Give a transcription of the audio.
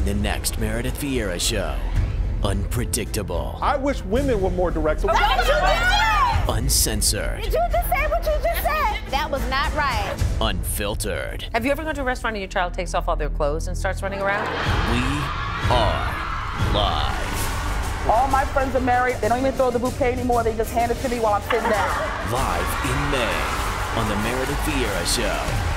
on the next Meredith Vieira show. Unpredictable, I wish women were more direct. What did you do? uncensored, Did you just say what you just said? That was not right. unfiltered. Have you ever gone to a restaurant and your child takes off all their clothes and starts running around? We are live. All my friends are married. They don't even throw the bouquet anymore. They just hand it to me while I'm sitting down. Live in May on the Meredith Vieira Show.